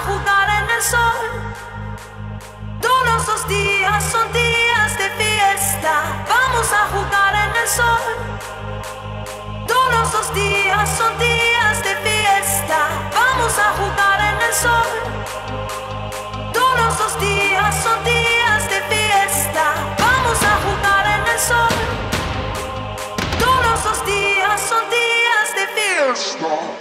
a jugar en el sol. Todos los días son días de fiesta. Vamos a jugar en el sol. Todos los días son días de fiesta. Vamos a jugar en el sol. Todos los días son días de fiesta. Vamos a jugar en el sol. Todos los días son días de fiesta.